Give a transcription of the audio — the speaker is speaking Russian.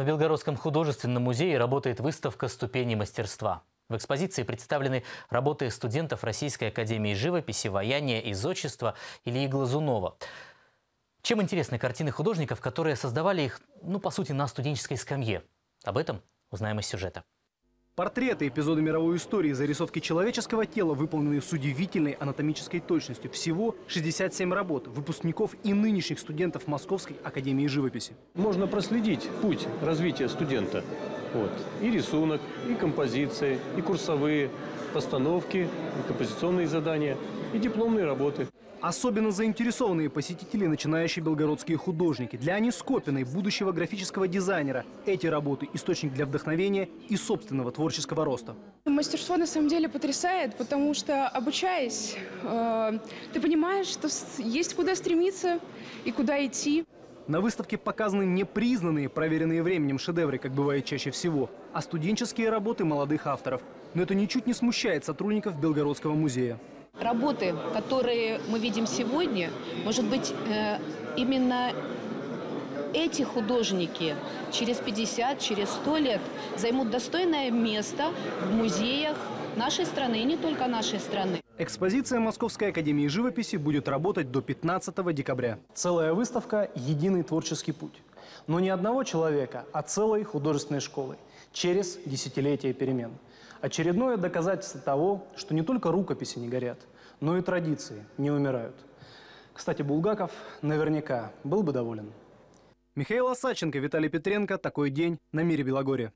В Белгородском художественном музее работает выставка «Ступени мастерства». В экспозиции представлены работы студентов Российской академии живописи, ваяния и зодчества Ильи Глазунова. Чем интересны картины художников, которые создавали их, ну, по сути, на студенческой скамье? Об этом узнаем из сюжета. Портреты, эпизоды мировой истории, зарисовки человеческого тела, выполненные с удивительной анатомической точностью. Всего 67 работ выпускников и нынешних студентов Московской академии живописи. Можно проследить путь развития студента. Вот. И рисунок, и композиции, и курсовые постановки, и композиционные задания, и дипломные работы. Особенно заинтересованные посетители – начинающие белгородские художники. Для Ани Скопиной, будущего графического дизайнера, эти работы – источник для вдохновения и собственного творческого роста. Мастерство на самом деле потрясает, потому что, обучаясь, э, ты понимаешь, что есть куда стремиться и куда идти. На выставке показаны не признанные, проверенные временем шедевры, как бывает чаще всего, а студенческие работы молодых авторов. Но это ничуть не смущает сотрудников Белгородского музея. Работы, которые мы видим сегодня, может быть, э, именно эти художники через 50, через 100 лет займут достойное место в музеях нашей страны и не только нашей страны. Экспозиция Московской академии живописи будет работать до 15 декабря. Целая выставка «Единый творческий путь». Но не одного человека, а целой художественной школы через десятилетия перемен. Очередное доказательство того, что не только рукописи не горят, но и традиции не умирают. Кстати, Булгаков наверняка был бы доволен. Михаил Осадченко, Виталий Петренко. Такой день на Мире Белогорье.